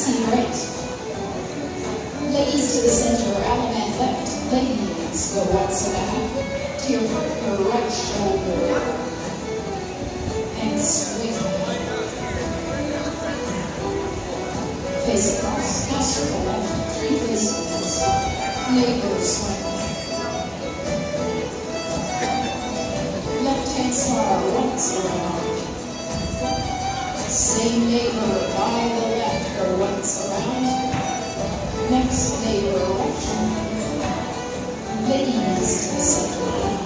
see right. Ladies to the center, allemande left. Ladies go once and a half to your partner right shoulder and swing. Face across, now circle left, three faces. Neighbor swing. Left hand smile once around. Same neighbor by the once around. Next neighbor right. Ladies